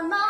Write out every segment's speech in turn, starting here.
on my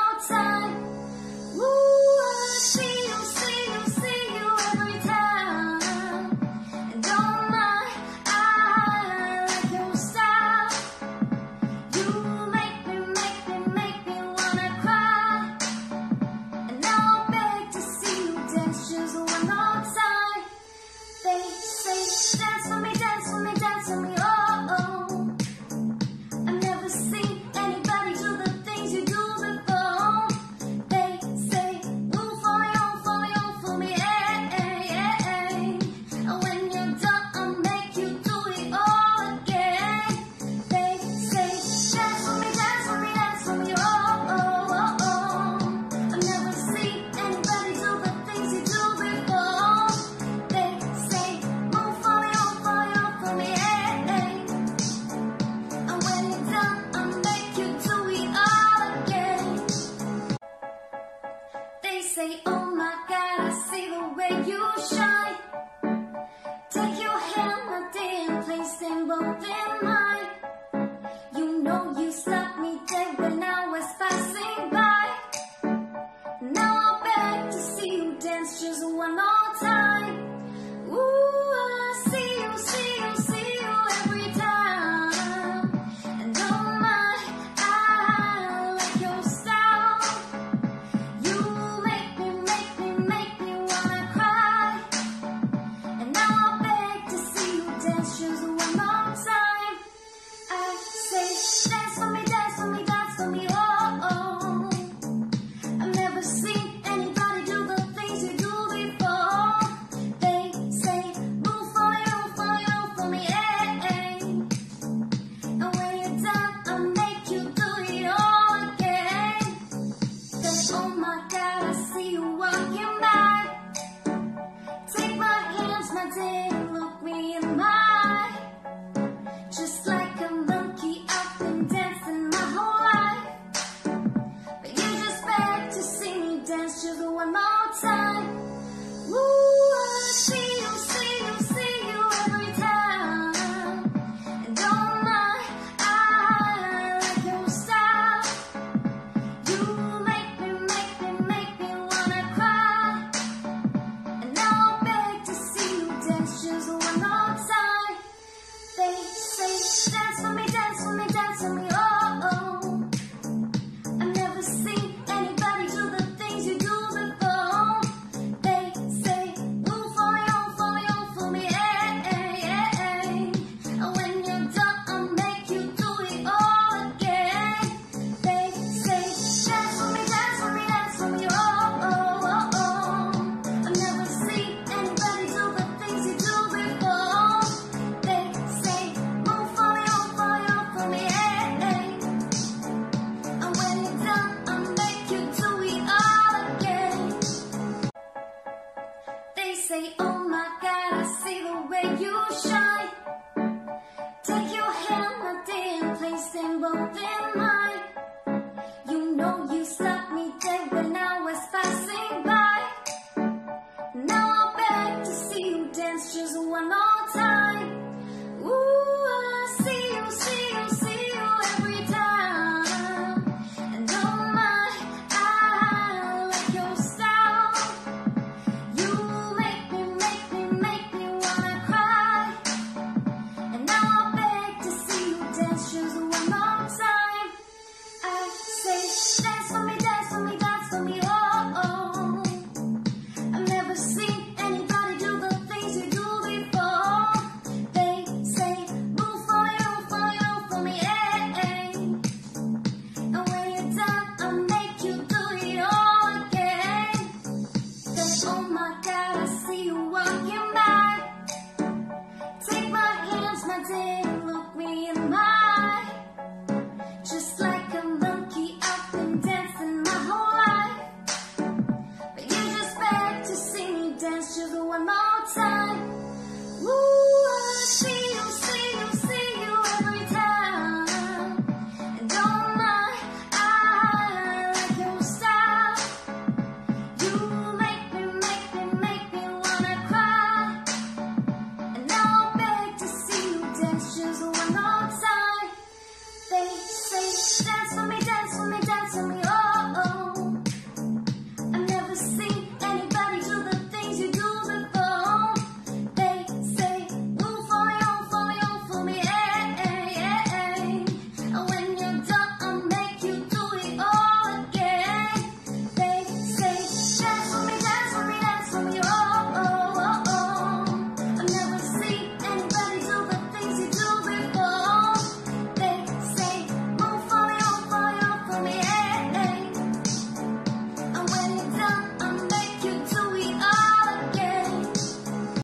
Both in my.